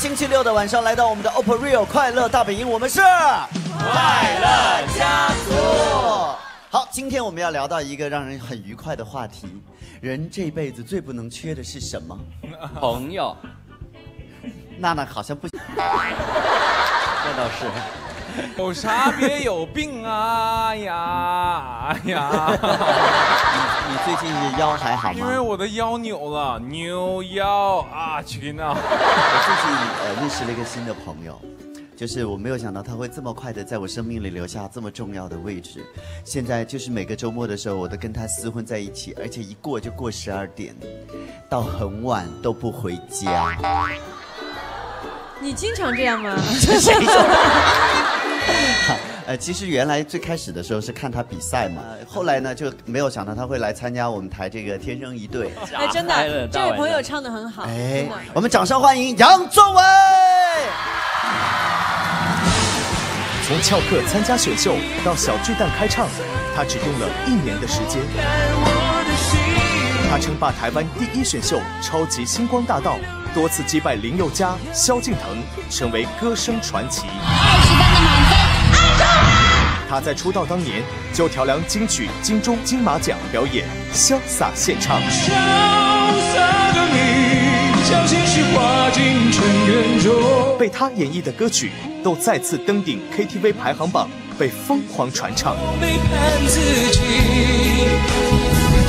星期六的晚上来到我们的 OPPO Real 快乐大本营，我们是快乐家族。好，今天我们要聊到一个让人很愉快的话题：人这辈子最不能缺的是什么？朋友，娜娜好像不，那倒是。有啥别有病啊呀哎呀！你最近腰还好吗？因为我的腰扭了，扭腰啊！去呢！我最近呃认识了一个新的朋友，就是我没有想到他会这么快的在我生命里留下这么重要的位置。现在就是每个周末的时候，我都跟他厮混在一起，而且一过就过十二点，到很晚都不回家。你经常这样吗？呃，其实原来最开始的时候是看他比赛嘛，后来呢就没有想到他会来参加我们台这个《天生一对》。哎，真的，这位朋友唱的很好。哎，我们掌声欢迎杨宗纬。从翘课参加选秀到小巨蛋开唱，他只用了一年的时间。他称霸台湾第一选秀《超级星光大道》。多次击败林宥嘉、萧敬腾，成为歌声传奇。二十分的满分，他在出道当年就调梁金曲、金钟、金马奖表演，潇洒献唱。潇洒的你，将心事化进尘缘中。被他演绎的歌曲都再次登顶 KTV 排行榜，被疯狂传唱。背叛自己，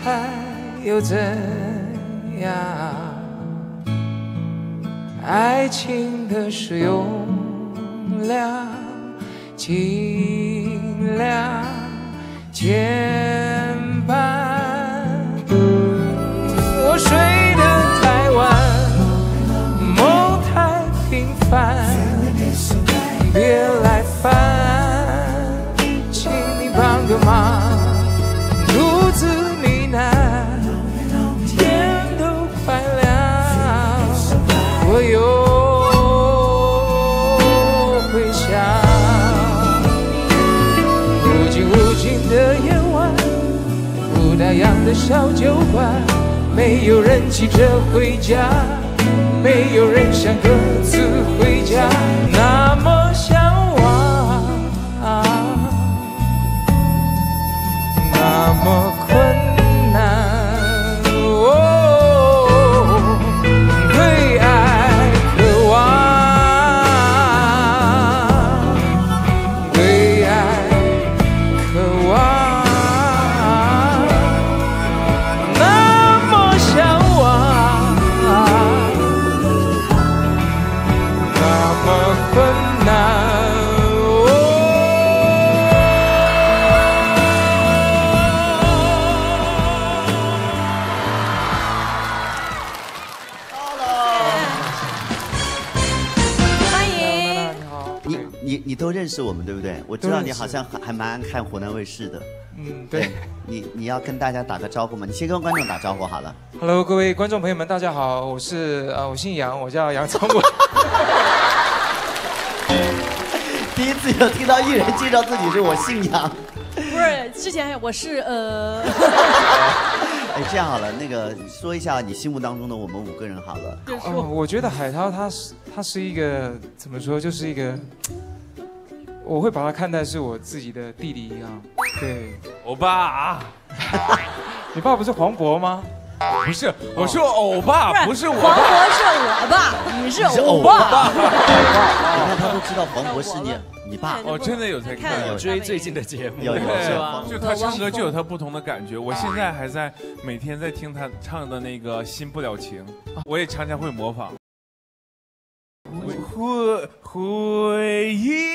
精彩又怎样？爱情的使用量尽量减的小酒馆，没有人急着回家，没有人想跟蛮爱看湖南卫视的。嗯，对。你你要跟大家打个招呼吗？你先跟观众打招呼好了。Hello，各位观众朋友们，大家好，我是呃，我姓杨，我叫杨宗纬。第一次有听到艺人介绍自己是我姓杨。不是，之前我是呃。哎，这样好了，那个说一下你心目当中的我们五个人好了。哦，我觉得海涛他是他是一个怎么说，就是一个。我会把他看待是我自己的弟弟一样，对，欧巴啊，你爸不是黄渤吗？不是，我说欧巴，不是我。黄渤是我爸，你是欧巴。你看他都知道黄渤是你你爸。哦，真的有在看，有追最近的节目，有是吧？就他唱歌就有他不同的感觉。我现在还在每天在听他唱的那个《新不了情》，我也常常会模仿。回回忆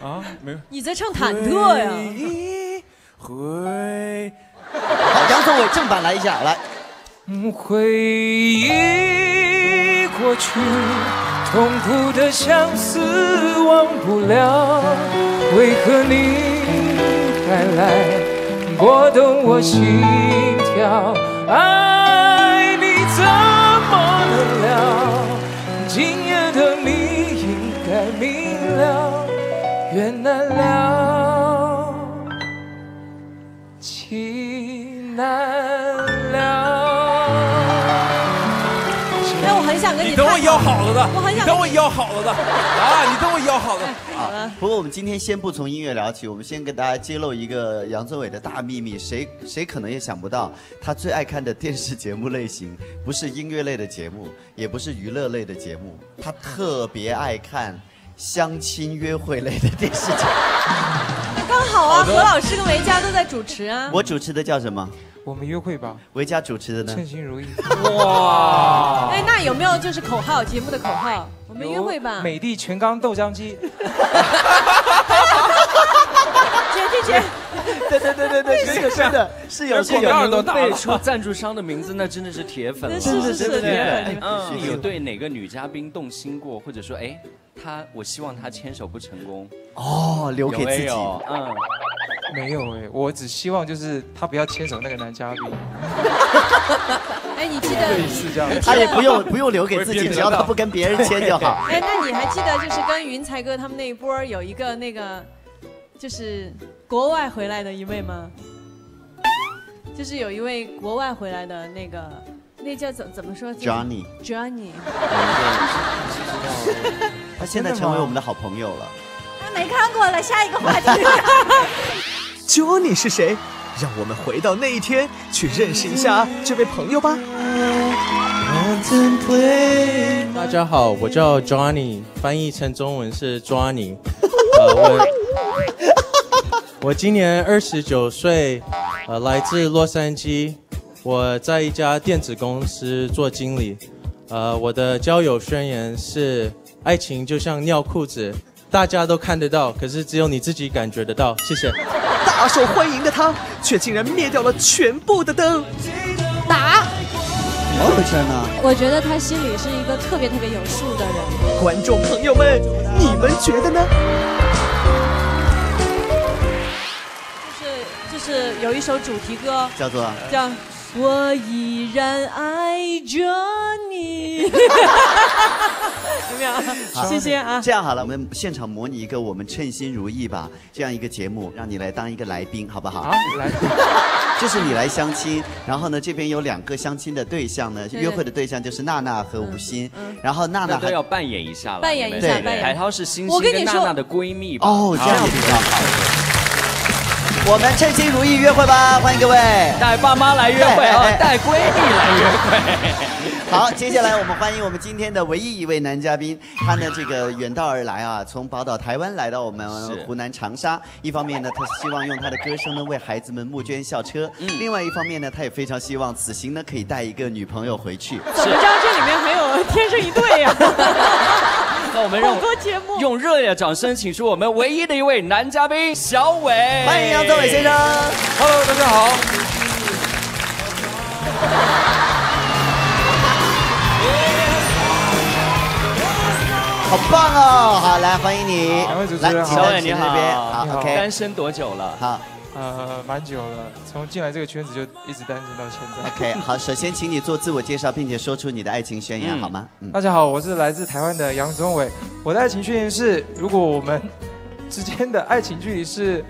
啊，没有。你在唱忐忑呀？回。好，杨宗纬正版来一下，来。回忆过去，痛苦的相思忘不了，为何你还来拨动我心跳？爱缘难了，情难了。哎，我很想跟你等我腰好了的，我很想等我腰好了的啊！你等我腰好了。好了。不过我们今天先不从音乐聊起，我们先跟大家揭露一个杨宗纬的大秘密。谁谁可能也想不到，他最爱看的电视节目类型不是音乐类的节目，也不是娱乐类的节目，他特别爱看相亲约会类的电视节目。刚好啊，何老师跟维嘉都在主持啊。我主持的叫什么？我们约会吧，维嘉主持的呢？称心如意。哇！哎，那有没有就是口号？节目的口号？我们约会吧。美的全钢豆浆机。姐姐姐，对对对对对，是的，是的，是有是有。背出赞助商的名字，那真的是铁粉，是是是铁粉。嗯，有对哪个女嘉宾动心过，或者说，哎，她，我希望他牵手不成功。哦，留给自己。嗯。没有哎，我只希望就是他不要牵手那个男嘉宾。哎，你记得？是这样。他也不用不用留给自己，只要他不跟别人牵就好。哎，那你还记得就是跟云才哥他们那一波有一个那个，就是国外回来的一位吗？就是有一位国外回来的那个，那叫怎怎么说？Johnny。Johnny。他现在成为我们的好朋友了。他没看过了，下一个话题。Johnny 是谁？让我们回到那一天，去认识一下这位朋友吧。大家好，我叫 Johnny，翻译成中文是 Johnny。呃，我我今年二十九岁，呃，来自洛杉矶。我在一家电子公司做经理。呃，我的交友宣言是：爱情就像尿裤子。大家都看得到，可是只有你自己感觉得到。谢谢。大受欢迎的他，却竟然灭掉了全部的灯。打？怎么回事呢？我觉得他心里是一个特别特别有数的人。观众朋友们，你们觉得呢？就是就是有一首主题歌，叫做叫。我依然爱着你，有没有？谢谢啊！这样好了，我们现场模拟一个我们称心如意吧，这样一个节目，让你来当一个来宾，好不好？好，来，就是你来相亲，然后呢，这边有两个相亲的对象呢，约会的对象就是娜娜和吴昕，然后娜娜都要扮演一下了，扮演一下，海涛是欣欣跟娜娜的闺蜜哦，这样比较好。我们称心如意约会吧，欢迎各位带爸妈来约会啊，带闺蜜来约会。好，接下来我们欢迎我们今天的唯一一位男嘉宾，他呢这个远道而来啊，从宝岛台湾来到我们湖南长沙。一方面呢，他希望用他的歌声呢为孩子们募捐校车；另外一方面呢，他也非常希望此行呢可以带一个女朋友回去。怎么着？这里面还有天生一对呀？那我们用用热烈的掌声，请出我们唯一的一位男嘉宾小伟，欢迎杨宗纬先生。Hello，大家好。好棒哦！好，来欢迎你。两位主持人，小伟你好。好，OK。单身多久了？好。呃，蛮久了，从进来这个圈子就一直单身到现在。OK，好，首先请你做自我介绍，并且说出你的爱情宣言，好吗？大家好，我是来自台湾的杨宗纬，我的爱情宣言是：如果我们之间的爱情距离是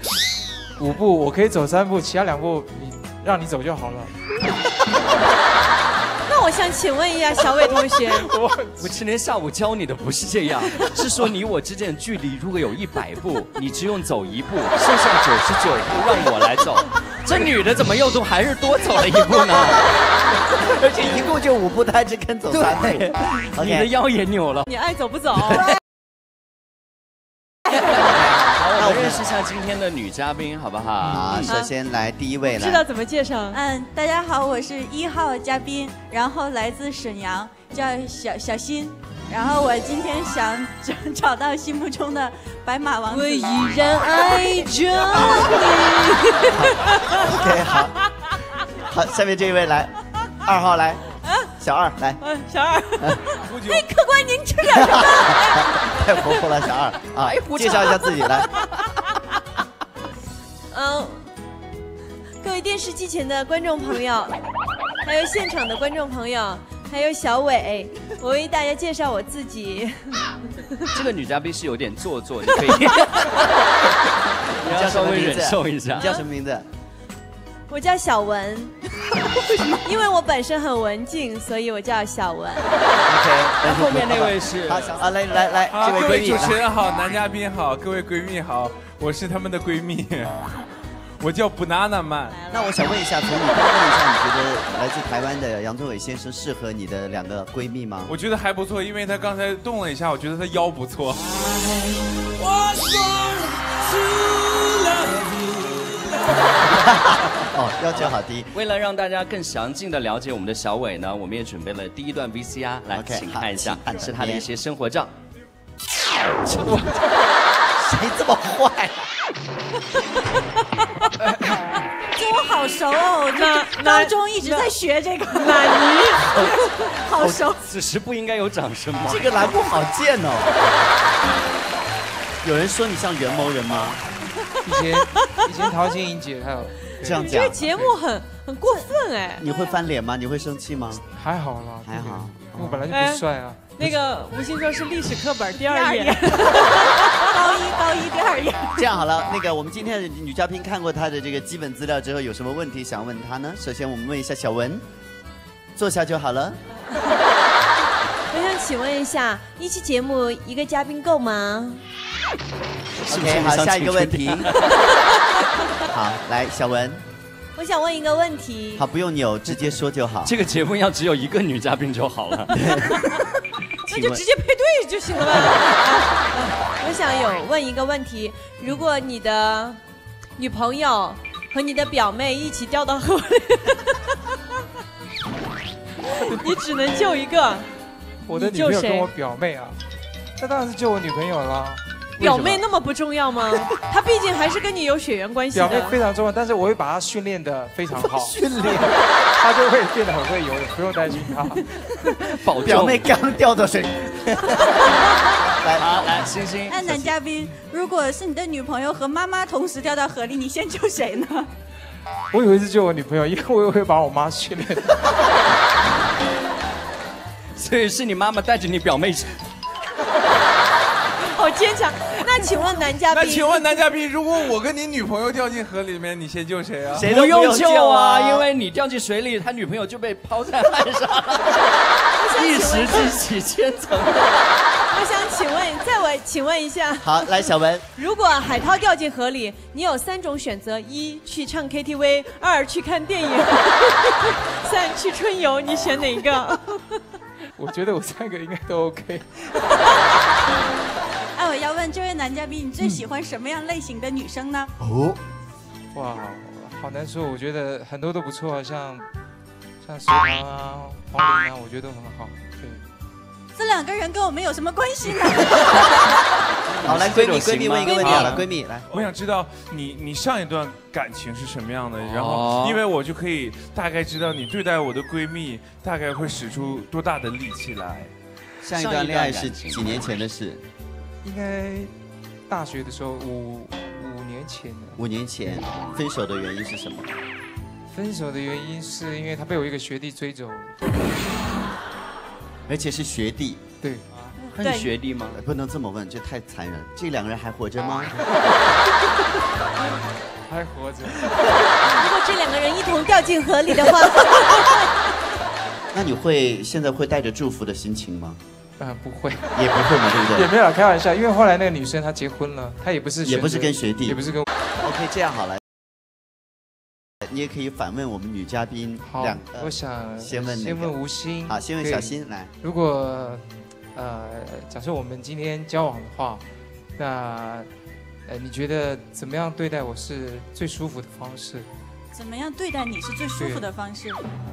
五步，我可以走三步，其他两步你让你走就好了。我想请问一下小伟同学，我我今天下午教你的不是这样，是说你我之间的距离如果有一百步，你只用走一步，剩下九十九步让我来走，这女的怎么又都还是多走了一步呢？而且一共就五步，她只肯走三步。你的腰也扭了。你爱走不走？好，我们认识一下今天的女嘉宾，好不好？好，首先来第一位知道，怎么介绍？嗯，大家好，我是一号嘉宾，然后来自沈阳，叫小小新。然后我今天想找找到心目中的白马王子。我依然爱着你。OK，好，好，下面这一位来，二号来，小二来，嗯，小二，哎，客官您吃点什么？太活泼了，小二啊，介绍一下自己来。嗯，各位电视机前的观众朋友，还有现场的观众朋友，还有小伟，我为大家介绍我自己。这个女嘉宾是有点做作，你可以，你要稍微忍受一下你。叫什么名字？我叫小文，因为我本身很文静，所以我叫小文。OK，那后面那位是好，来来来，啊，这位闺蜜各位主持，人好，男嘉宾好，各位闺蜜好，我是他们的闺蜜，我叫 banana man。那我想问一下，从你刚问一下，你觉得来自台湾的杨宗纬先生适合你的两个闺蜜吗？我觉得还不错，因为他刚才动了一下，我觉得他腰不错。哦，要求好低。为了让大家更详尽的了解我们的小伟呢，我们也准备了第一段 VCR，来 OK，请看一下是他的一些生活照。谁这么坏？这我好熟哦，这高中一直在学这个。纳尼？好熟。此时不应该有掌声吗？这个栏目好贱哦。有人说你像袁某人吗？以前以前陶晶莹姐还有 这样讲你这个，节目很很过分哎。你会翻脸吗？你会生气吗？还好啦，还好我本来就不帅啊。那个吴昕说是历史课本第二页，高一高一第二页。这样好了，那个我们今天的女嘉宾看过她的这个基本资料之后，有什么问题想问她呢？首先我们问一下小文，坐下就好了。我想请问一下，一期节目一个嘉宾够吗？是不是 OK，好，下一个问题。好，来，小文，我想问一个问题。好，不用扭，直接说就好。这个节目要只有一个女嘉宾就好了。那就直接配对就行了吧？我想有问一个问题：如果你的女朋友和你的表妹一起掉到河里，你只能救一个，我的女朋友跟我表妹啊，那当然是救我女朋友了。表妹那么不重要吗？她毕竟还是跟你有血缘关系表妹。非常重要，但是我会把她训练的非常好，训练，她就会变得很会游泳，不用担心她。保重表妹刚掉到水里。来，好，来，星星，那男嘉宾，如果是你的女朋友和妈妈同时掉到河里，你先救谁呢？我以为是救我女朋友，因为我也会把我妈训练的。所以是你妈妈带着你表妹去。好坚强。那请问男嘉宾，那请问男嘉宾，如果我跟你女朋友掉进河里面，你先救谁啊？谁 都不用救救啊，因为你掉进水里，他女朋友就被抛在岸上，一时激起千层浪。我想请问，再我请问一下，好，来，小文，如果海涛掉进河里，你有三种选择：一去唱 KTV，二去看电影，三去春游，你选哪一个？我觉得我三个应该都 OK。哎，我要问这位男嘉宾，你最喜欢什么样类型的女生呢？哦，哇，好难说，我觉得很多都不错啊，像像食堂啊、黄龄啊，我觉得都很好。对，这两个人跟我们有什么关系呢？好，来，闺蜜，闺蜜问一个问题好了，啊闺蜜来，我想知道你你上一段感情是什么样的，然哦后因为我就可以大概知道你对待我的闺蜜大概会使出多大的力气来。上一段恋爱是几年前的事？应该大学的时候五五年前的。五年前，分手的原因是什么？分手的原因是因为他被我一个学弟追走。而且是学弟，对，他是学弟吗？不能这么问，这太残忍。这两个人还活着吗？还活着。如果这两个人一同掉进河里的话，那你会现在会带着祝福的心情吗？嗯，不会，也不会嘛，对不对也没有开玩笑，因为后来那个女生她结婚了，她也不是也不是跟学弟也不是跟我。？OK，这样好了，你也可以反问我们女嘉宾好两，呃我想先问先问吴昕，好，先问对小新来。如果呃，假设我们今天交往的话，那呃，你觉得怎么样对待我是最舒服的方式？怎么样对待你是最舒服的方式？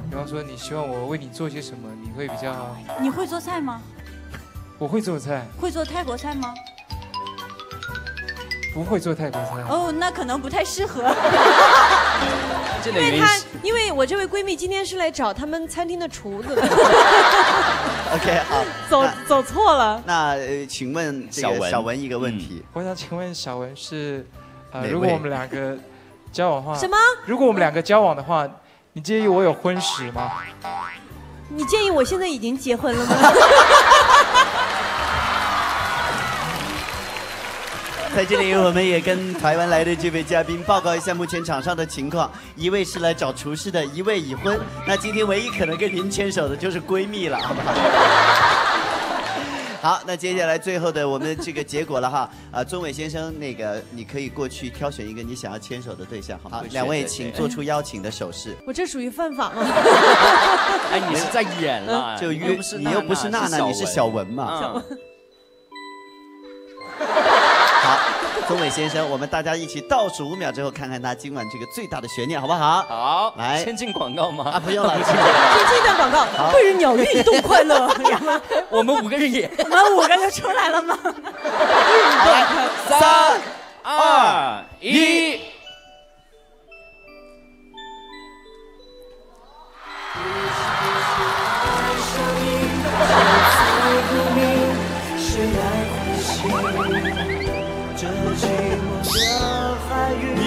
比方说，你希望我为你做些什么？你会比较……你会做菜吗？我会做菜，会做泰国菜吗？不会做泰国菜。哦，那可能不太适合。这因为她，因为我这位闺蜜今天是来找他们餐厅的厨子的，OK，好，走走错了。那呃，请问这小文小文一个问题，我想请问小文是，呃，如果我们两个交往的话，什么？如果我们两个交往的话，你介意我有婚史吗？你介意我现在已经结婚了吗？在这里，我们也跟台湾来的这位嘉宾报告一下目前场上的情况。一位是来找厨师的，一位已婚。那今天唯一可能跟您牵手的就是闺蜜了，好不好？好，那接下来最后的我们这个结果了哈。啊，钟伟先生，那个你可以过去挑选一个你想要牵手的对象，好吗？好，两位请做出邀请的手势。我这属于犯法吗？哎，你是在演了，就约你又不是娜娜，你是小文嘛？钟伟先生，我们大家一起倒数五秒之后，看看他今晚这个最大的悬念，好不好？好，来，先进广告吗？啊，不用了，先进一段广告，贵人鸟运动快乐。我们五个人演，我们五个就出来了吗？三二一。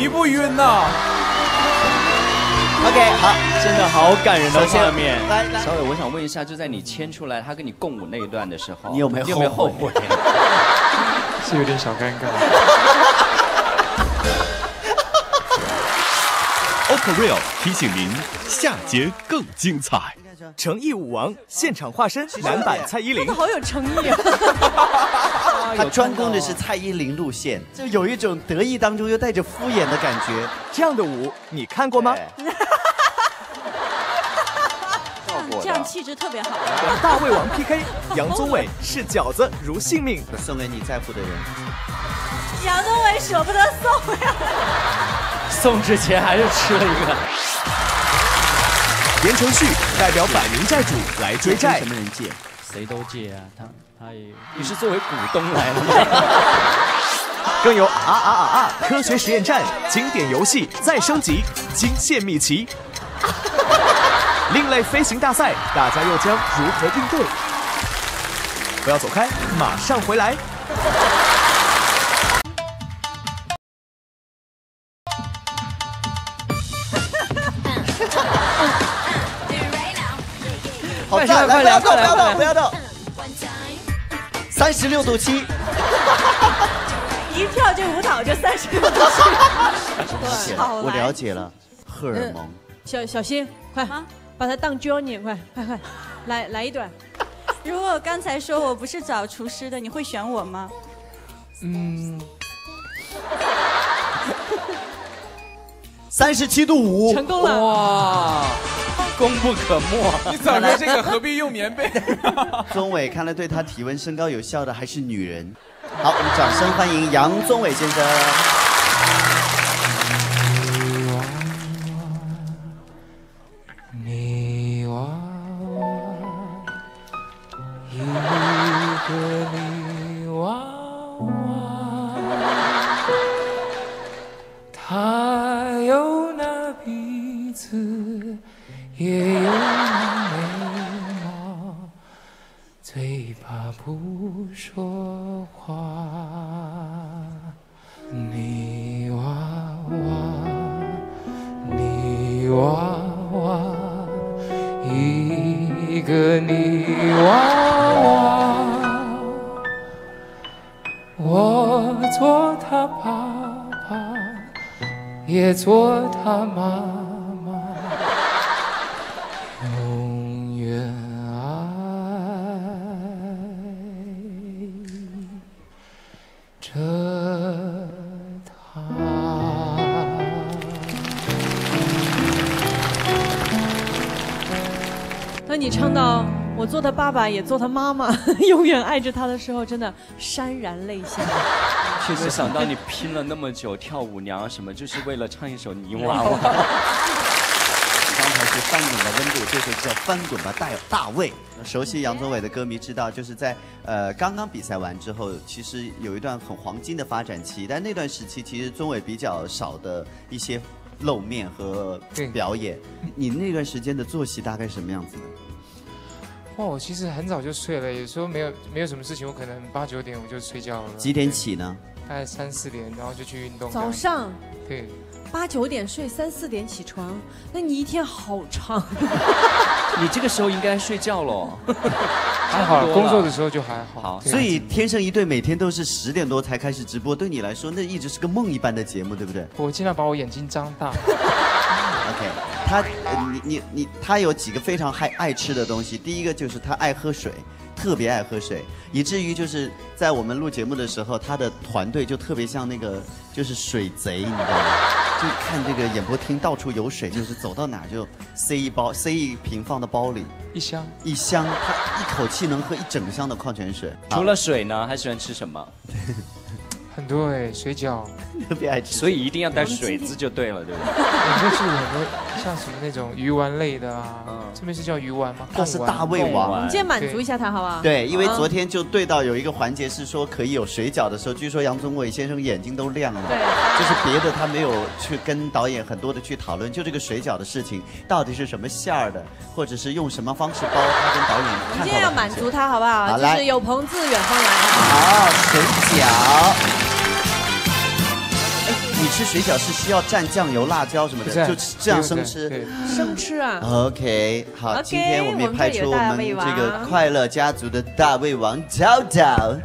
你不晕呐？OK，好，真的好感人的首先画面。来来小伟，我想问一下，就在你牵出来他跟你共舞那一段的时候，你有没有有没有后后悔悔？是有点小尴尬。o k Real 提醒您，下节更精彩。诚意舞王现场化身男版蔡依林真的，好有诚意啊！他专攻的是蔡依林路线，就有一种得意当中又带着敷衍的感觉。这样的舞你看过吗？这样气质特别好。大胃王 PK，杨宗纬视饺子如性命，送给你在乎的人。杨宗纬舍不得送呀。送之前还是吃了一个。言承旭代表百名债主来追债什，么人借？谁都借啊，他他也，你是作为股东来了吗？更有啊啊啊啊！科学实验站经典游戏再升级，惊现米奇。另类飞行大赛，大家又将如何应对？不要走开，马上回来。好快点赞！来，不要动，不快点快点要动，不要动。三十六度七，一跳这舞蹈就三十六度解了，我了解了，荷尔蒙。小小心，快啊把它当 Johnny，快快快，来来一段。如果刚才说我不是找厨师的，你会选我吗？嗯，三十七度五，成功了！哇，功不可没。你早说这个何必用棉被？宗伟看来对他体温升高有效的还是女人。好，我们掌声欢迎杨宗纬先生。爸爸，也做他妈妈，永远爱着他”的时候，真的潸然泪下。确实想到你拼了那么久跳舞娘什么，就是为了唱一首泥娃娃。刚才是翻滚的温度，这首叫翻滚吧大大卫。熟悉杨宗纬的歌迷知道，就是在呃刚刚比赛完之后，其实有一段很黄金的发展期，但那段时期其实宗纬比较少的一些露面和表演。你那段时间的作息大概什么样子呢？哇，我其实很早就睡了，有时候没有没有什么事情，我可能八九点我就睡觉了。几点起呢？大概三四点，然后就去运动。早上。对。八九点睡，三四点起床，那你一天好长。你这个时候应该睡觉喽。还好，工作的时候就还好。所以天生一对每天都是十点多才开始直播，对你来说那一直是个梦一般的节目，对不对？我尽量把我眼睛张大。OK，他，你你你，他有几个非常爱爱吃的东西，第一个就是他爱喝水。特别爱喝水，以至于就是在我们录节目的时候，他的团队就特别像那个就是水贼，你知道吗？就看这个演播厅到处有水，就是走到哪就塞一包、塞一瓶放到包里，一箱一箱，他一口气能喝一整箱的矿泉水。除了水呢，还喜欢吃什么？很多哎，水饺。特别爱吃，所以一定要带水字就对了，对不对？我们是很多像什么那种鱼丸类的啊，这边是叫鱼丸吗？他是大胃王，你今天满足一下他好不好？对，因为昨天就对到有一个环节是说可以有水饺的时候，据说杨宗纬先生眼睛都亮了，对，就是别的他没有去跟导演很多的去讨论，就这个水饺的事情到底是什么馅儿的，或者是用什么方式包，他跟导演你今天要满足他好不好？就是有朋自远方来，好水饺。你吃水饺是需要蘸酱油、辣椒什么的，就这样生吃，生吃啊。OK，好，今天我们也派出我们这个快乐家族的大胃王赵赵。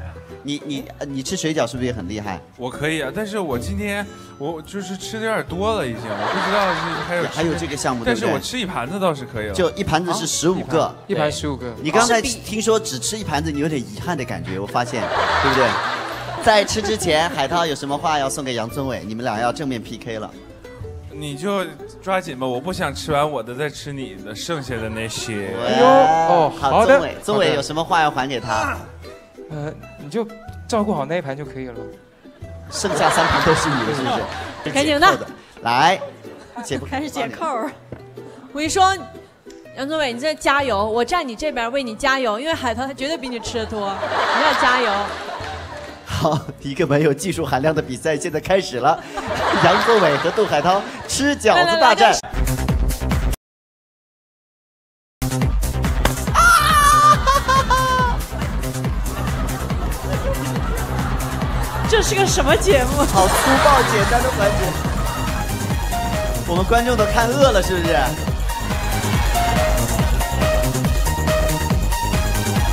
你你你吃水饺是不是也很厉害？我可以啊，但是我今天我就是吃的有点多了，已经，我不知道是还有还有这个项目，但是我吃一盘子倒是可以了。就一盘子是十五个，一盘十五个。你刚才听说只吃一盘子，你有点遗憾的感觉，我发现，对不对？在吃之前，海涛有什么话要送给杨宗纬？你们俩要正面 PK 了。你就抓紧吧，我不想吃完我的再吃你的剩下的那些。哎呦，哦，好的。宗纬，宗纬有什么话要还给他？呃，你就照顾好那一盘就可以了。剩下三盘都是你的，是不是？赶紧的，来，开始解扣。我跟你说，杨宗纬，你再加油，我站你这边为你加油，因为海涛他绝对比你吃的多，你要加油。好，一个没有技术含量的比赛现在开始了，杨宗纬和杜海涛吃饺子大战。这是个什么节目？好粗暴简单的环节，我们观众都看饿了，是不是？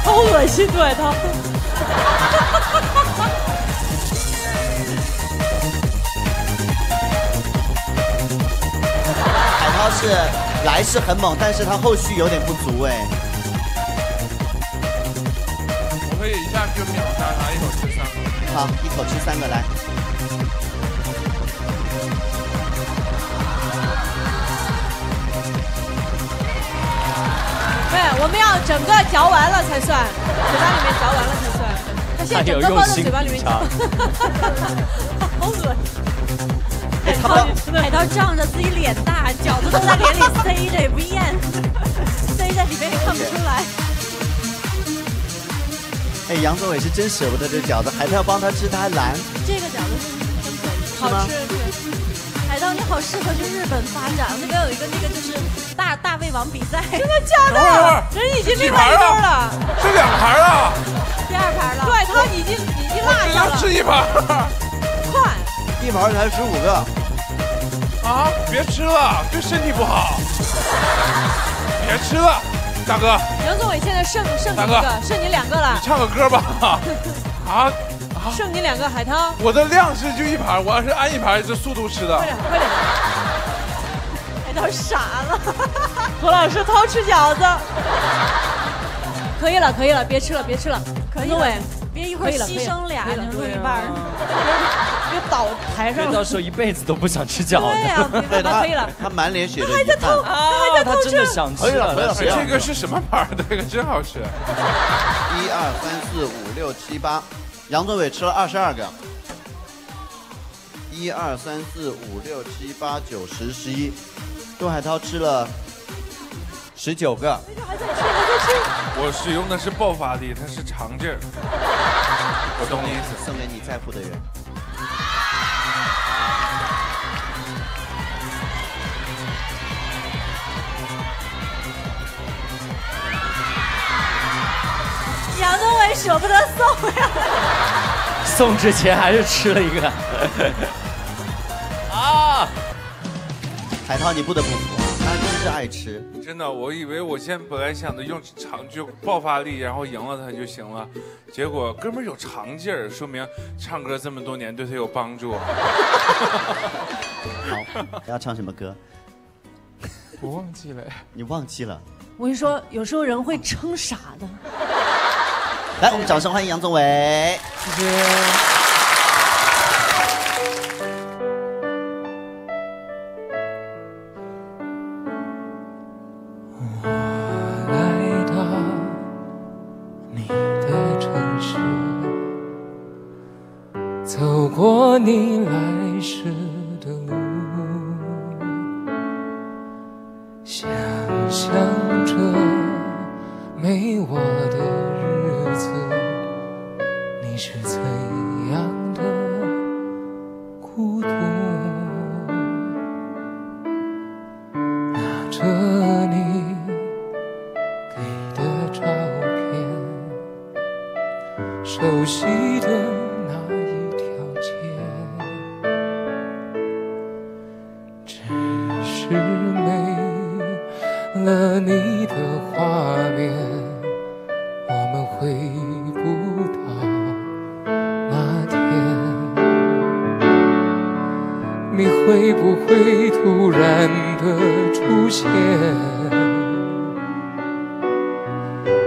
好恶心，杜海涛。海涛是来势很猛，但是他后续有点不足哎。我可以一下就秒杀他，一口吃三个。好，一口吃三个来。对，我们要整个嚼完了才算，嘴巴里面嚼完了才算。他现在整个放在嘴巴里面嚼，好恶心。海涛，海涛仗着自己脸大，饺子都在脸里塞着也不咽，塞在里面也看不出来。哎，杨宗纬是真舍不得这饺子，海涛要帮他吃，他还拦。这个饺子是真可以，好吃。海涛，你好适合去日本发展，那边有一个那个就是大大胃王比赛。真的假的？人已经另外一边了。是两盘啊。第二盘了。对，他已经已经落下了。要吃一盘。快。一盘才十五个，啊！别吃了，对身体不好。别吃了，大哥。杨宗纬现在剩剩你一个，剩你两个了。你唱个歌吧。啊啊！剩你两个，海涛。我的量是就一盘，我要是按一盘这速度吃的。快点，快点。海涛傻了。何老师偷吃饺子。可以了，可以了，别吃了，别吃了。杨宗纬。别一会儿牺牲俩，能录一半别倒台上到时候一辈子都不想吃饺子。对呀，可以了。他满脸血的还在偷，还在道他真的想吃了。这个是什么牌的？这个真好吃。一二三四五六七八，杨宗纬吃了二十二个。一二三四五六七八九十十一，杜海涛吃了十九个。我使用的是爆发力，它是长劲儿。我懂你意思，送给你在乎的人。杨宗纬舍不得送呀。送之前还是吃了一个。啊！海涛，你不得不服是爱吃。真的，我以为我现在本来想着用长就爆发力，然后赢了他就行了，结果哥们儿有长劲儿，说明唱歌这么多年对他有帮助。好，要唱什么歌？我忘记了。你忘记了？我跟你说，有时候人会撑傻的。来，我们掌声欢迎杨宗纬。谢谢。了你的画面，我们回不到那天。你会不会突然的出现，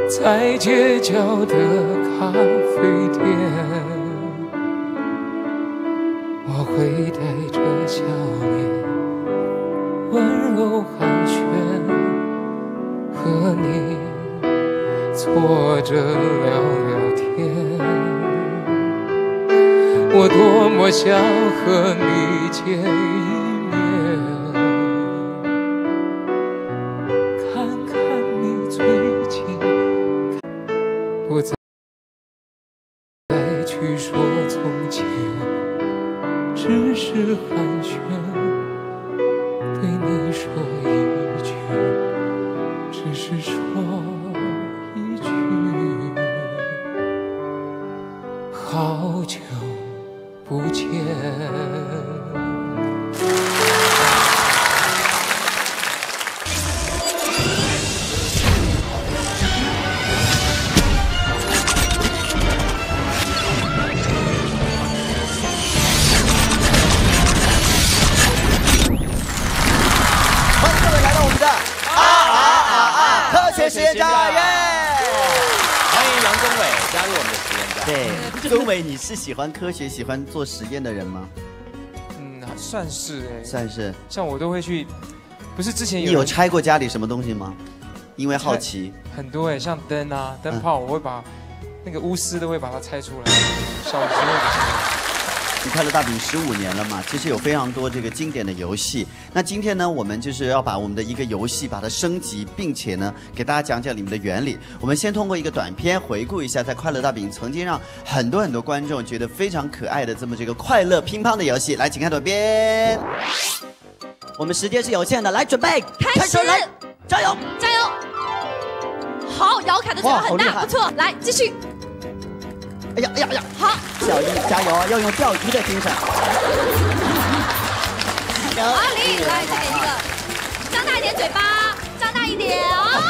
在街角的咖啡店？我会带着笑坐着聊聊天，我多么想和你见欢科学、喜欢做实验的人吗？嗯，算是哎，算是。像我都会去，不是之前你有拆过家里什么东西吗？因为好奇。很多哎，像灯啊、灯泡，我会把那个钨丝都会把它拆出来。小时候的时候。快乐大饼十五年了嘛，其实有非常多这个经典的游戏。那今天呢，我们就是要把我们的一个游戏把它升级，并且呢，给大家讲讲里面的原理。我们先通过一个短片回顾一下，在快乐大饼曾经让很多很多观众觉得非常可爱的这么这个快乐乒乓的游戏。来，请看短片。我们时间是有限的，来准备开始，来，加油，加油。好，姚凯的嘴巴很大，不错，来继续。哎呀哎呀哎呀！好，小一加油啊！要用钓鱼的精神。阿丽，来再给一个，张大一点嘴巴，张大一点哦。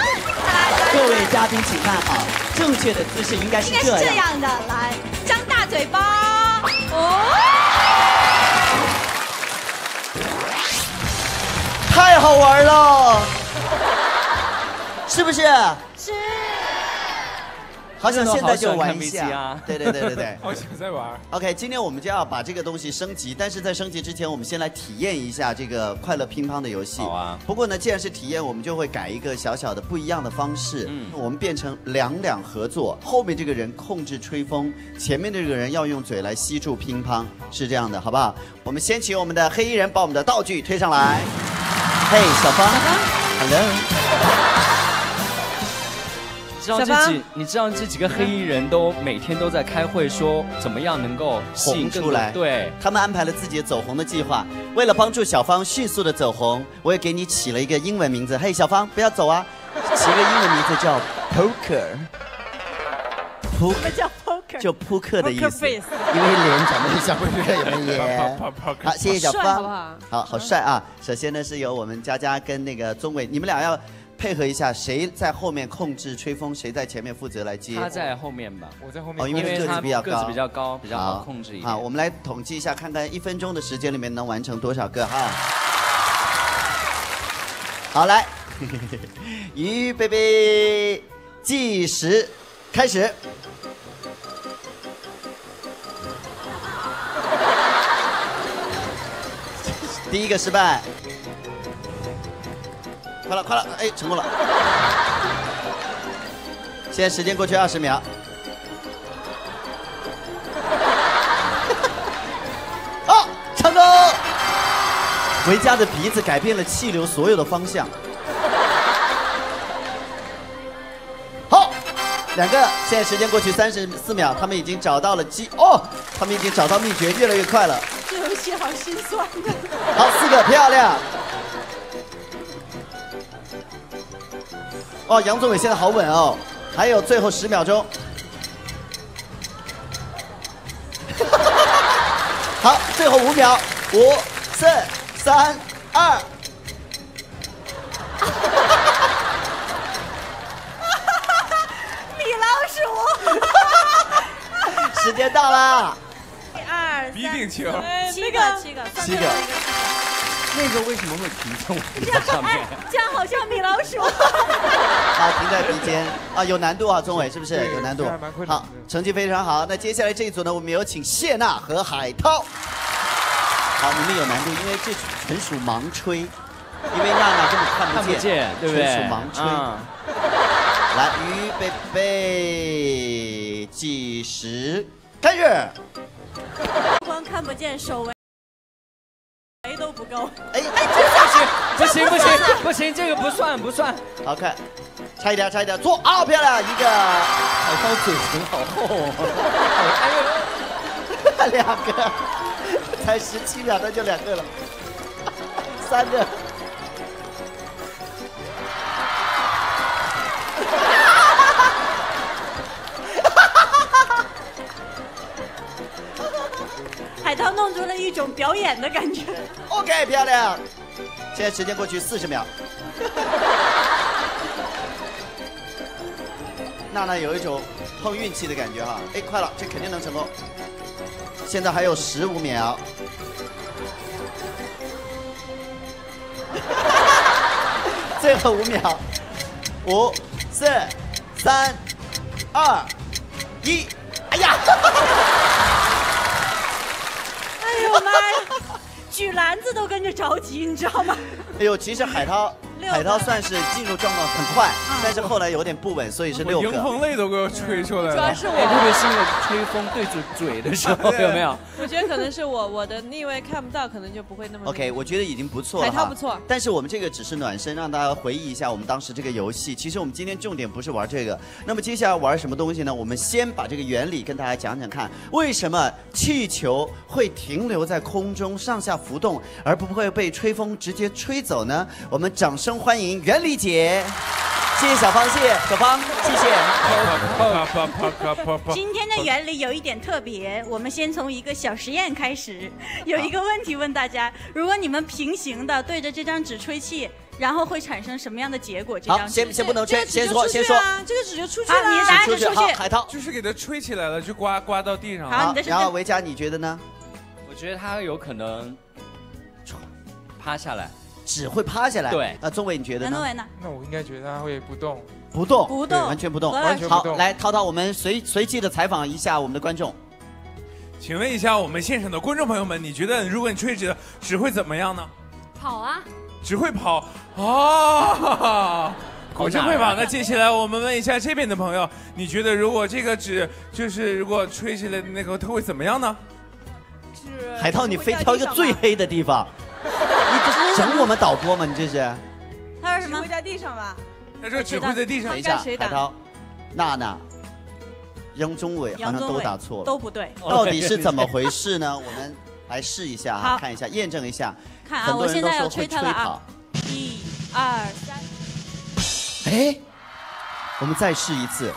各位嘉宾请看好，正确的姿势应该是这样。这样的，来张大嘴巴。哦。太好玩了，是不是？是。好想现在就玩一下。对对对对对。好想再玩。OK，今天我们就要把这个东西升级，但是在升级之前，我们先来体验一下这个快乐乒乓的游戏。好啊。不过呢，既然是体验，我们就会改一个小小的不一样的方式。嗯。我们变成两两合作，后面这个人控制吹风，前面这个人要用嘴来吸住乒乓，是这样的，好不好？我们先请我们的黑衣人把我们的道具推上来。嘿，小芳。Hello。你知道这几，你知道这几个黑衣人都每天都在开会，说怎么样能够吸引出来。对，他们安排了自己的走红的计划。为了帮助小芳迅速的走红，我也给你起了一个英文名字。嘿，小芳，不要走啊！起个英文名字叫 Poker。扑克叫 poker？就扑克的意思，因为脸长得像扑克有没有耶？好，谢谢小帅芳，好好好好帅啊！首先呢，是由我们佳佳跟那个宗伟，你们俩要配合一下，谁在后面控制吹风，谁在前面负责来接。他在后面吧，我在后哦，因为个子他比较高，个子比较高，比较好控制一点。好，我们来统计一下，看看一分钟的时间里面能完成多少个哈。好，来，预备备，计时开始。第一个失败，快了，快了，哎，成功了。现在时间过去二十秒。哦，成功！回家的鼻子改变了气流所有的方向。好，两个，现在时间过去三十四秒，他们已经找到了机哦，他们已经找到秘诀，越来越快了。这游戏好心酸的。好，四个漂亮。哦，杨宗纬现在好稳哦，还有最后十秒钟。好，最后五秒，五、四、三、二。米老鼠。时间到啦，一二一定球。七个七个七个。那个为什么会停在我鼻子上面？这样好像米老鼠。好，停在鼻尖啊，有难度啊，钟伟是不是有难度好，成绩非常好。那接下来这一组呢，我们有请谢娜和海涛。好，你们有难度，因为这纯属盲吹，因为娜娜根本看不见，不见，对不对？纯属盲吹。嗯来，预备备，计时开始。光看不见，手围不够。哎不行不行不行，不行这个不算不算。好看，差一点，差一点，做啊，漂亮，一个。好像嘴唇好厚哦。哎呦，两个，才十七秒，那就两个了，三个。他弄出了一种表演的感觉。OK，漂亮。现在时间过去四十秒。娜娜有一种碰运气的感觉哈，哎，快了，这肯定能成功。现在还有十五秒。最后五秒，五、四、三、二、一，哎呀！哎呦妈呀！举篮子都跟着着急，你知道吗？哎呦，其实海涛，海涛算是进入状况很快，但是后来有点不稳，所以是六个迎个。风泪都给我吹出来了。主要是我哎，特别是那个吹风对准嘴的时候，有没有？我觉得可能是我我的逆位看不到，可能就不会那么。OK，我觉得已经不错了。海涛不错但是我们这个只是暖身，让大家回忆一下我们当时这个游戏。其实我们今天重点不是玩这个，那么接下来玩什么东西呢？我们先把这个原理跟大家讲讲看，为什么气球会停留在空中上下浮动，而不会被吹风直接吹走呢？我们掌声欢迎袁理姐，谢谢小芳，谢谢小芳，谢谢。今天的原理有一点特别，我们先从一个小实验开始。有一个问题问大家：如果你们平行的对着这张纸吹气，然后会产生什么样的结果？这，张纸先先不能吹，这个纸就先说先说。出去了啊，这个纸就出去好，你的答了。案就出好，去。海涛。就是给它吹起来了，就刮刮到地上。好你的是然后维嘉，你觉得呢？我觉得他有可能趴下来，只会趴下来。对那钟伟你觉得呢？伟呢？那我应该觉得他会不动。不动，不动完全不动，完全不动，好来，涛涛，我们随随机的采访一下我们的观众。请问一下我们现场的观众朋友们，你觉得如果你吹纸只会怎么样呢？跑啊！只会跑啊！我真会跑。那接下来我们问一下这边的朋友，你觉得如果这个纸就是如果吹起来的那个，它会怎么样呢？海涛，你非挑一个最黑的地方，你这 整我们导播吗？你这是？他说什么？会在地上吧？他说只会在地上等一。下，海涛，娜娜，杨宗纬好像都打错了，都不对。到底是怎么回事呢？我们来试一下哈，看一下，验证一下。看啊，很多我现在要人都说会吹他了啊跑！。一、二、三。哎，我们再试一次。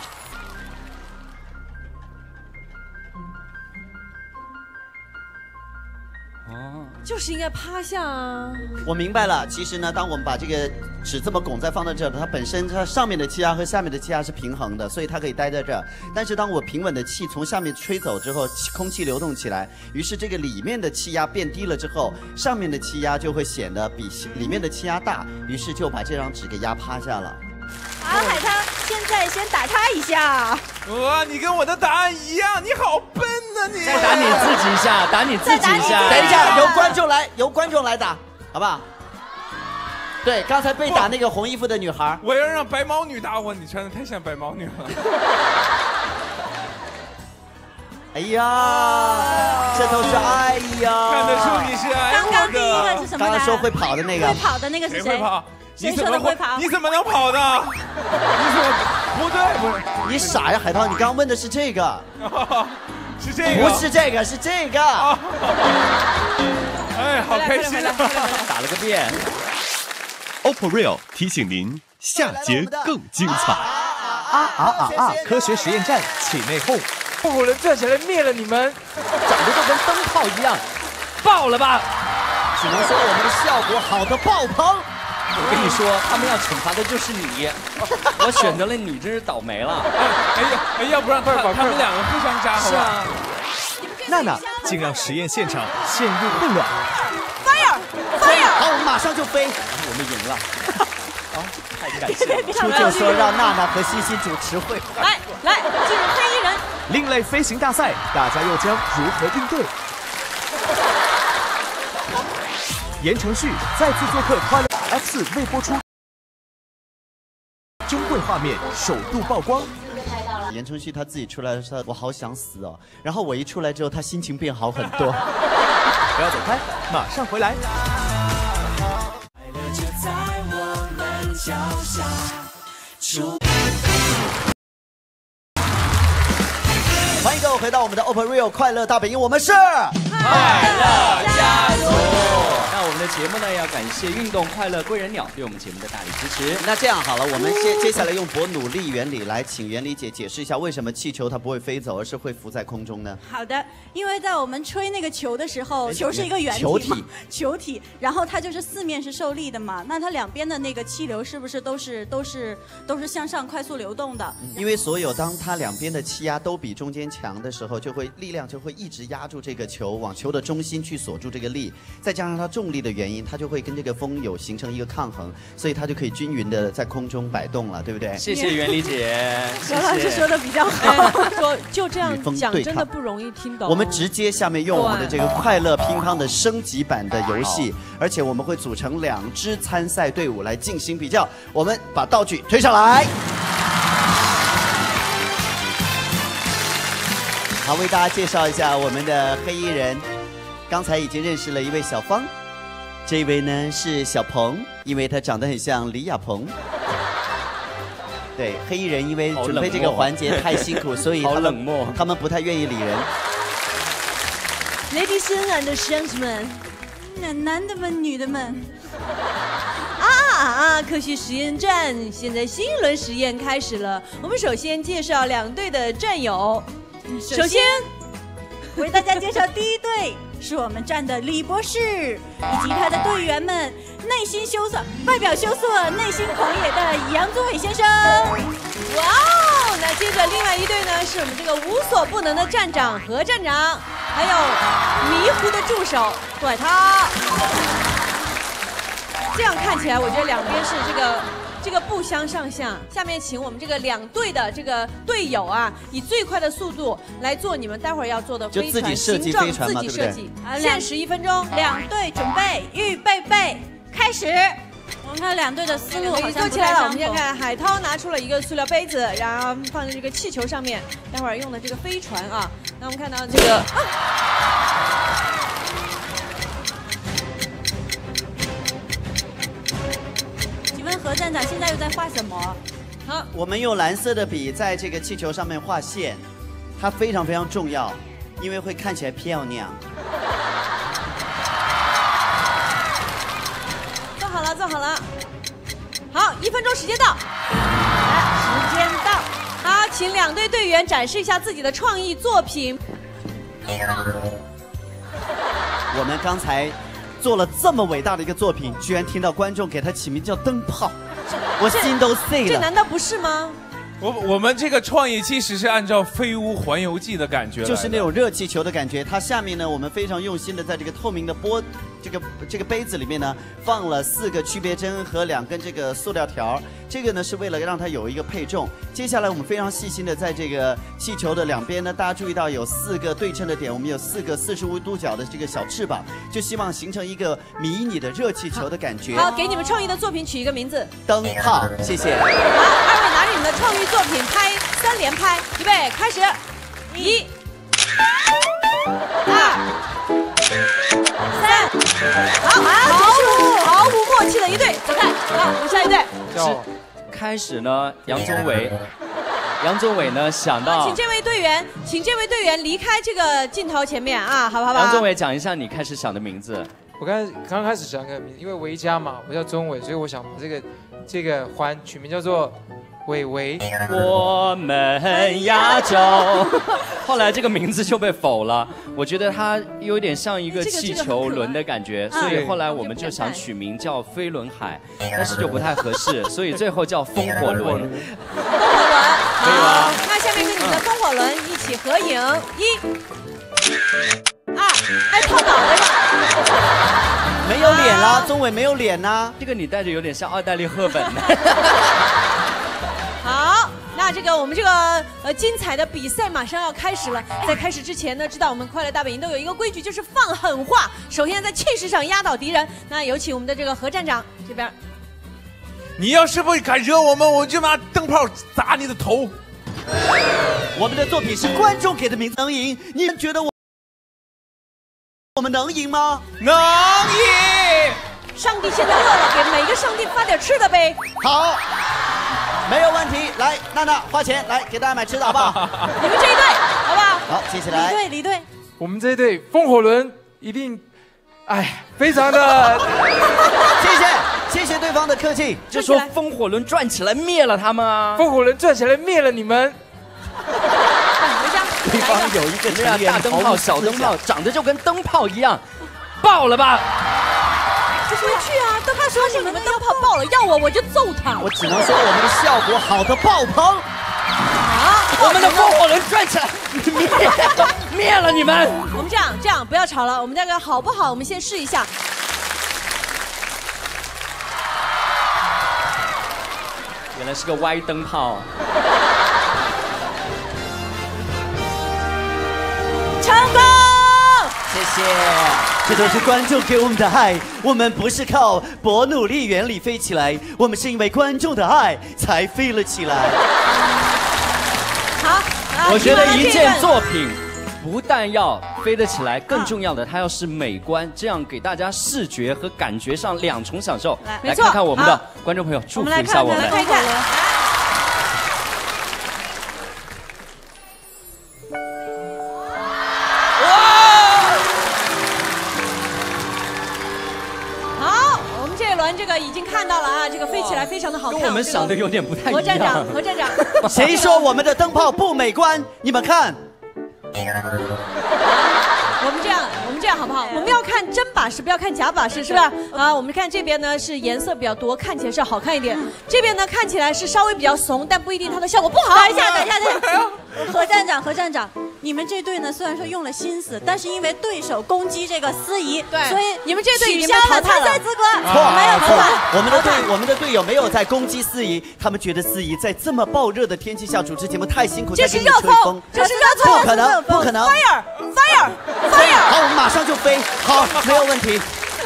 就是应该趴下啊。我明白了，其实呢，当我们把这个纸这么拱再放在这儿，它本身它上面的气压和下面的气压是平衡的，所以它可以待在这儿。但是当我平稳的气从下面吹走之后，气空气流动起来，于是这个里面的气压变低了之后，上面的气压就会显得比里面的气压大，于是就把这张纸给压趴下了。好，海涛，现在先打他一下。哇，你跟我的答案一样，你好笨呐、你！再打你自己一下，打你自己一下。等一下，由观众来，由观众来打，好不好？对，刚才被打那个红衣服的女孩，我要让白毛女打我，你穿的太像白毛女了。哎呀，这都是哎呀，看得出你是爱刚我刚第一个。是什么？刚刚说会跑的那个会跑的那个是谁？谁会跑？谁你怎么说的会跑你怎么能跑呢？你怎么不对？不是，你傻呀，海涛，你刚刚问的是这个，是这个。不是这个，是这个。哎，好开心啊！打了个遍。OPPO Real 提醒您，下节更精彩。啊啊啊啊！科学实验站起内讧，我能站起来灭了你们！长得就跟灯泡一样，爆了吧！只能说我们的效果好的爆棚。我跟你说，他们要惩罚的就是你，我选择了你，真是倒霉了。哎呀，哎，要不然他他们两个互相扎，好吧？是啊，娜娜竟让实验现场陷入混乱。Fire！Fire！好，我们马上就飞。我们赢了。好，太感谢了。初就说让娜娜和西西主持会。来来，进入黑衣人。另类飞行大赛，大家又将如何应对？言承旭再次做客《快乐 F 四》未播出，珍贵画面首度曝光。言承旭他自己出来的时候，我好想死哦。然后我一出来之后，他心情变好很多。不要走开，马上回来。欢迎各位回到我们的 OPPO Real 快乐大本营，我们是快乐家族。那我们的节目呢，要感谢运动快乐贵人鸟对我们节目的大力支持。那这样好了，我们接接下来用伯努利原理来请袁理姐解释一下，为什么气球它不会飞走，而是会浮在空中呢？好的，因为在我们吹那个球的时候，哎球是一个圆体嘛球体，球体，然后它就是四面是受力的嘛，那它两边的那个气流是不是都是都是都是向上快速流动的？因为所有当它两边的气压都比中间强的时候，就会力量就会一直压住这个球，往球的中心去锁住这个力，再加上它重力的原因，它就会跟这个风有形成一个抗衡，所以它就可以均匀的在空中摆动了，对不对？谢谢袁理姐，谢何老师。说的比较好。哎，说就这样风讲，真的不容易听懂。我们直接下面用我们的这个快乐乒乓的升级版的游戏，而且我们会组成两支参赛队伍来进行比较。我们把道具推上来。好，为大家介绍一下我们的黑衣人。刚才已经认识了一位小芳，这位呢是小鹏，因为他长得很像李亚鹏。对，黑衣人因为准备这个环节太辛苦，所以 好他冷漠他们不太愿意理人。Ladies and gentlemen，男男的们，女的们，啊啊！科学实验站现在新一轮实验开始了。我们首先介绍两队的战友，首先为大家介绍第一队是我们站的李博士以及他的队员们，内心羞涩，外表羞涩，内心狂野的杨宗纬先生。哇哦！那接着另外一队呢，是我们这个无所不能的站长何站长，还有迷糊的助手杜海涛。这样看起来，我觉得两边是这个这个不相上下。下面请我们这个两队的这个队友啊，以最快的速度来做你们待会儿要做的飞船自己设计形状飞船自嘛对不对己设计。啊限时一分钟，两队准备，预备备，开始。我们看两队的思路好像不做起来了。我。们先看海涛拿出了一个塑料杯子，然后放在这个气球上面，待会儿用的这个飞船啊。那我们看到这个。请问何站长现在又在画什么？好，我们用蓝色的笔在这个气球上面画线，它非常非常重要，因为会看起来漂亮。做好了，做好了。好，一分钟时间到，来，时间到。好，请两队队员展示一下自己的创意作品。我们刚才做了这么伟大的一个作品，居然听到观众给他起名叫灯泡，我心都碎了。这难道不是吗？我我们这个创意其实是按照《飞屋环游记》的感觉的，就是那种热气球的感觉。它下面呢，我们非常用心的在这个透明的玻这个这个杯子里面呢，放了四个区别针和两根这个塑料条。这个呢是为了让它有一个配重。接下来我们非常细心的在这个气球的两边呢，大家注意到有四个对称的点，我们有四个四十五度角的这个小翅膀，就希望形成一个迷你的热气球的感觉。好，给你们创意的作品取一个名字。灯泡，谢谢。好，二位拿着你们的创意作品拍三连拍，预备，开始，一、二、三，好，毫无毫无默契的一队，走开，好，我们下一队。是开始呢，杨宗纬，杨宗纬呢想到请这位队员，请这位队员离开这个镜头前面啊，好不好？杨宗纬讲一下你开始想的名字。我刚刚开始想个名字，因为维嘉嘛，我叫宗伟，所以我想把这个这个环取名叫做伟伟。我们亚洲，后来这个名字就被否了。我觉得它有点像一个气球轮的感觉，所以后来我们就想取名叫飞轮海，但是就不太合适，所以最后叫风火轮。风火轮，好，那下面跟你们的风火轮一起合影，一、二，哎，套脑袋上。没有脸啦，宗伟没有脸呐。这个你戴着有点像奥黛丽·赫本。这个我们这个呃精彩的比赛马上要开始了。在开始之前呢，知道我们快乐大本营都有一个规矩，就是放狠话。首先在气势上压倒敌人。那有请我们的这个何站长这边。你要是不敢惹我们，我就拿灯泡砸你的头。我们的作品是观众给的名字，能赢？你们觉得我我们能赢吗？能赢！上帝现在饿了，给每个上帝发点吃的呗。好，没有问题。来，娜娜花钱来给大家买吃的，好不好？你们这一队，好不好？好，接下来。离队，离队。我们这一队风火轮一定，哎，非常的。谢谢，谢谢对方的客气。就说风火轮转起来灭了他们啊！风火轮转起来灭了你们。对方有一个这样大灯泡、小灯泡，长得就跟灯泡一样，爆了吧！回去说是你们灯泡爆了，要我我就揍他。我只能说我们的效果好的爆棚。啊，我们的风火轮转起来，灭 灭了你们！我们这样这样，不要吵了，我们这个好不好？我们先试一下。原来是个歪灯泡。成功！谢谢，这都是观众给我们的爱。我们不是靠伯努力原理飞起来，我们是因为观众的爱才飞了起来。好，我觉得一件作品不但要飞得起来，更重要的它要是美观，这样给大家视觉和感觉上两重享受。来看看我们的观众朋友，祝福一下我们。来看看。我们想的有点不太一样。何站长，何站长，谁说我们的灯泡不美观？你们看。我们这样，我们这样好不好？我们要看真把式，不要看假把式，是不是？啊，我们看这边呢是颜色比较多，看起来是好看一点。这边呢看起来是稍微比较怂，但不一定它的效果不好。等一下，等一下，等一下。何站长，何站长，你们这队呢，虽然说用了心思，但是因为对手攻击这个司仪，对。所以你们这队取消了参赛资格，错没有错。我们的队我们的队友没有在攻击司仪，他们觉得司仪在这么暴热的天气下主持节目太辛苦，这是热风，这是热风。不可能，不可能。，fire fire fire。好，我们马上就飞，好，没有问题。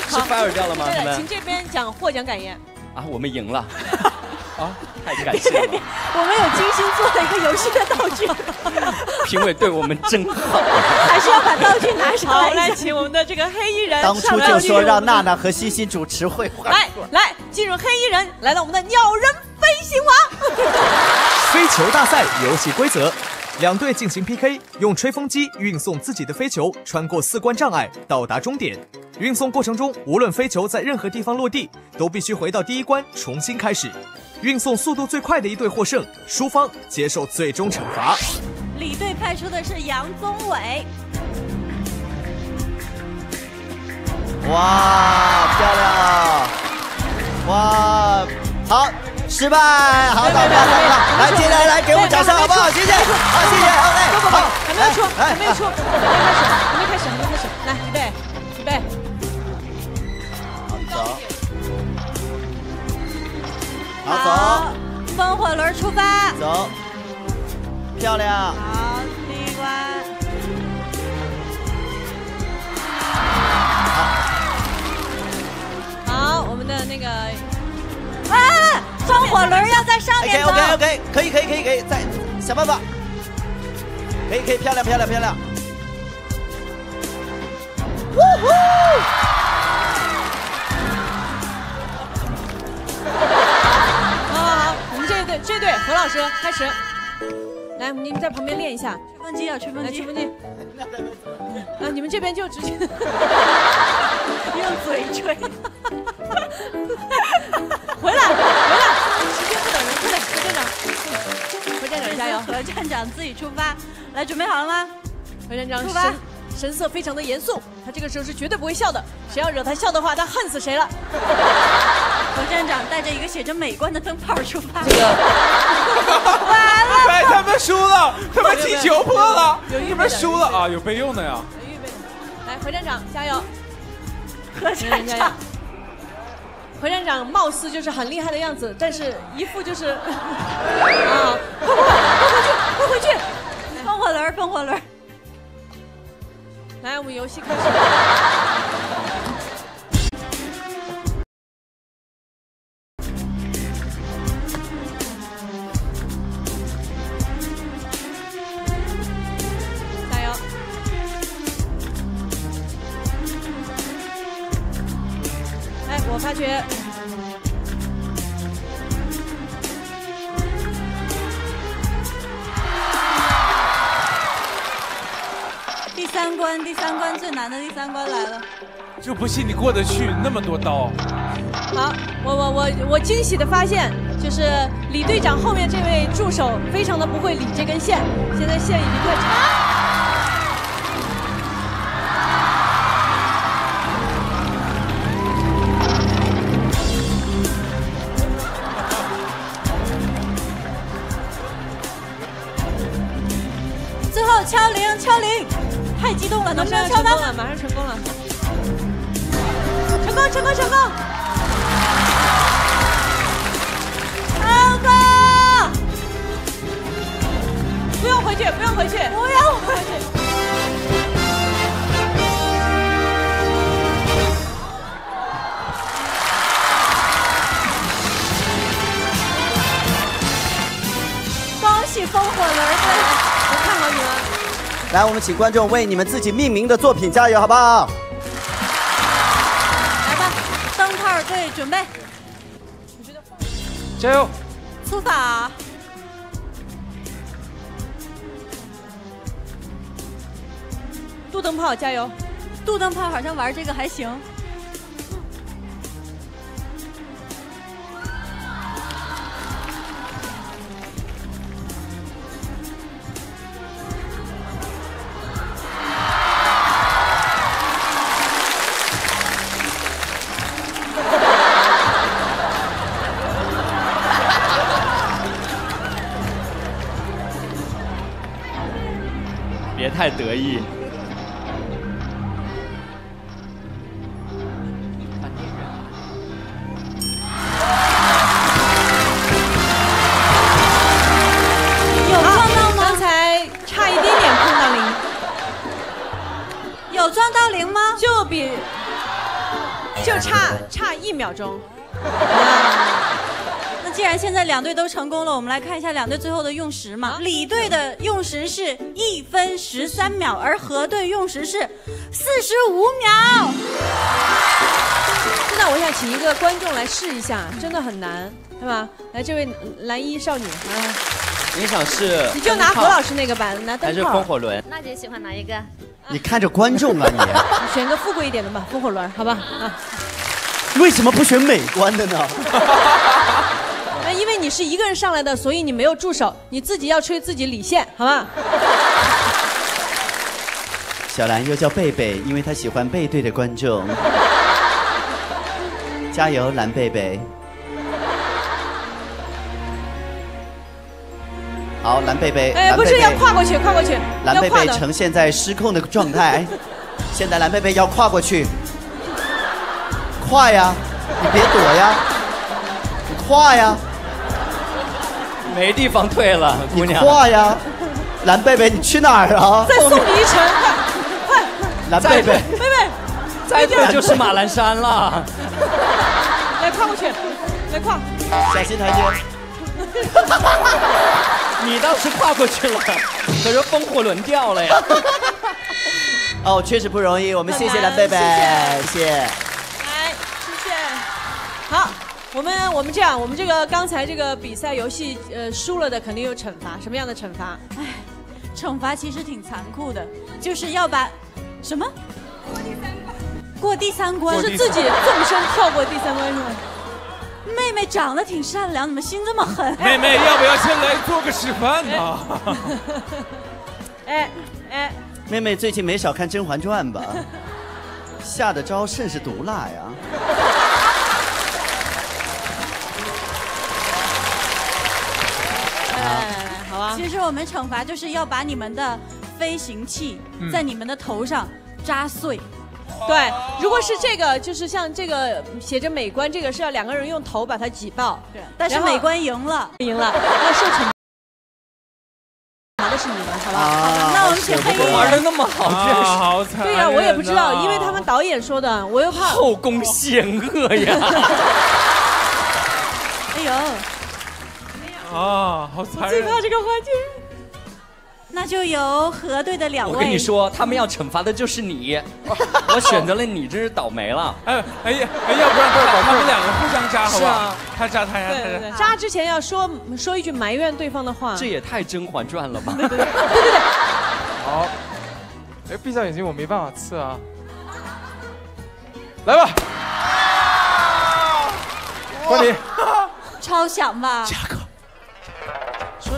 是 fire 掉了吗？对请这边讲获奖感言。啊，我们赢了，啊，太感谢了，我们有精心做了一个游戏的道具，评委对我们真好。还是要把道具拿上，来一下。来请我们的这个黑衣人当初就说让娜娜和欣欣主持会话。来来进入黑衣人，来到我们的鸟人飞行王。飞球大赛游戏规则：两队进行 PK，用吹风机运送自己的飞球穿过四关障碍到达终点。运送过程中，无论飞球在任何地方落地，都必须回到第一关重新开始。运送速度最快的一队获胜，输方接受最终惩罚。李队派出的是杨宗纬，哇，漂亮！哇，好，失败，好，倒掉，倒掉。来，接下来来给我们掌声好不好？谢谢，好，谢谢，好嘞，不不不，好，还没有出，还没有出，还没开始，好风火轮出发。走，漂亮。好，第一关。好，我们的那个啊，风火轮要在上 OK 面走。OK OK，可以可以可以可以，再想办法。可以可以，漂亮漂亮漂亮。呜呼！这一队这队何老师开始。来，你们在旁边练一下吹风机啊，吹风机，吹风机。啊，你们这边就直接 用嘴吹。回来回来，时间不等人，快点，何站长，何站长加油，何站长自己出发。来，准备好了吗？何站长出发神神色非常的严肃，他这个时候是绝对不会笑的，谁要惹他笑的话，他恨死谁了。何站长带着一个写着“美观”的灯泡出发。这个 完了，哎，他们输了，他们气球破了，有预备的他们输了啊，有备用的呀。预备，来，何站长加油，何站长。何 站长貌似就是很厉害的样子，但是一副就是啊，快快快回去，快回去！风火轮，风火轮。来，我们游戏开始。难的第三关来了。就不信你过得去那么多刀。好，我我我我惊喜的发现，就是李队长后面这位助手非常的不会理这根线，现在线已经快插。最后敲铃，敲铃，太激动了，能不能敲到？成功了，马上成功了，成功，成功，成功！成功！不用回去，不用回去，不用回去。恭喜风火轮队！我看好你了。来，我们请观众为你们自己命名的作品加油，好不好？来吧，灯泡队准备加油！出发。杜灯泡加油！杜灯泡好像玩这个还行。两队都成功了，我们来看一下两队最后的用时嘛。李队的用时是一分十三秒，而何队用时是四十五秒。现在我想请一个观众来试一下，真的很难，对吧？来，这位蓝衣少女啊，你想试？你就拿何老师那个吧，拿灯泡。还是风火轮？娜姐喜欢哪一个？你看着观众啊你，你 选个富贵一点的吧，风火轮，好吧？啊，为什么不选美观的呢？你是一个人上来的，所以你没有助手，你自己要吹自己理线，好吧？小兰又叫贝贝，因为她喜欢背对着观众。加油，蓝贝贝！好，蓝贝贝，哎，不是要跨过去，跨过去，蓝贝贝。呈现在失控的状态，现在蓝贝贝要跨过去，跨呀，你别躲呀，你跨呀，没地方退了，姑娘。跨呀，蓝贝贝你去哪儿啊？再送你一程，快快！蓝贝贝，贝贝，再退就是马栏山了。来跨过去，来跨。小心台阶。你倒是跨过去了，可是风火轮掉了呀。哦，确实不容易，我们谢谢蓝贝贝，谢谢。我们我们这样，我们这个刚才这个比赛游戏，呃，输了的肯定有惩罚，什么样的惩罚？哎，惩罚其实挺残酷的，就是要把什么过第三关，过第三关是自己纵身跳过第三关是吗？妹妹长得挺善良，怎么心这么狠？妹妹，要不要先来做个示范呢？哎哎，妹妹最近没少看《甄嬛传》吧？下的招甚是毒辣呀！来来来来，好啊！其实我们惩罚就是要把你们的飞行器嗯在你们的头上扎碎。对，如果是这个，就是像这个写着美观，这个是要两个人用头把它挤爆。对，但是美观赢了，赢了，那受惩罚的是你们，好吧？啊那我们请黑玩的那么好，真是啊好惨。对呀、我也不知道，因为他们导演说的，我又怕。后宫险恶呀。哎呦，啊，好残忍。最怕这个环节。那就由河队的两位。我跟你说，他们要惩罚的就是你，我选择了你，真是倒霉了。哎哎呀哎，要不然他他们两个互相扎好不好？他扎他呀，对对他对，扎之前要说说一句埋怨对方的话。这也太《甄嬛传》了吧？对对对 好，哎，闭上眼睛，我没办法刺啊。来吧，关你，超想吧？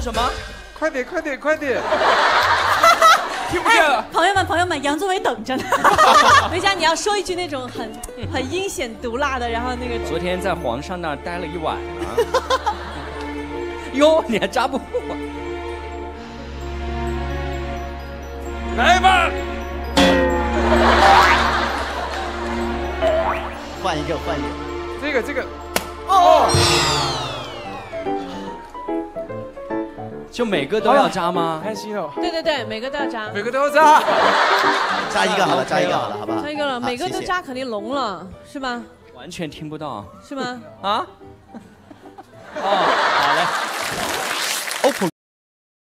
说什么？快点，快点，快点！听不见了。朋友们，朋友们，杨宗纬等着呢。回家你要说一句那种很很阴险毒辣的，然后那个。昨天在皇上那儿待了一晚啊。哟，你还扎不破？来吧，换一个，换一个。这个，这个，哦。就每个都要扎吗？开心哦。对对对，每个都要扎。每个都要扎。扎一个好了，扎一个好了，好不好？扎一个了，每个都。扎肯定聋了，是吗？完全听不到。是吗？啊？哦，好嘞。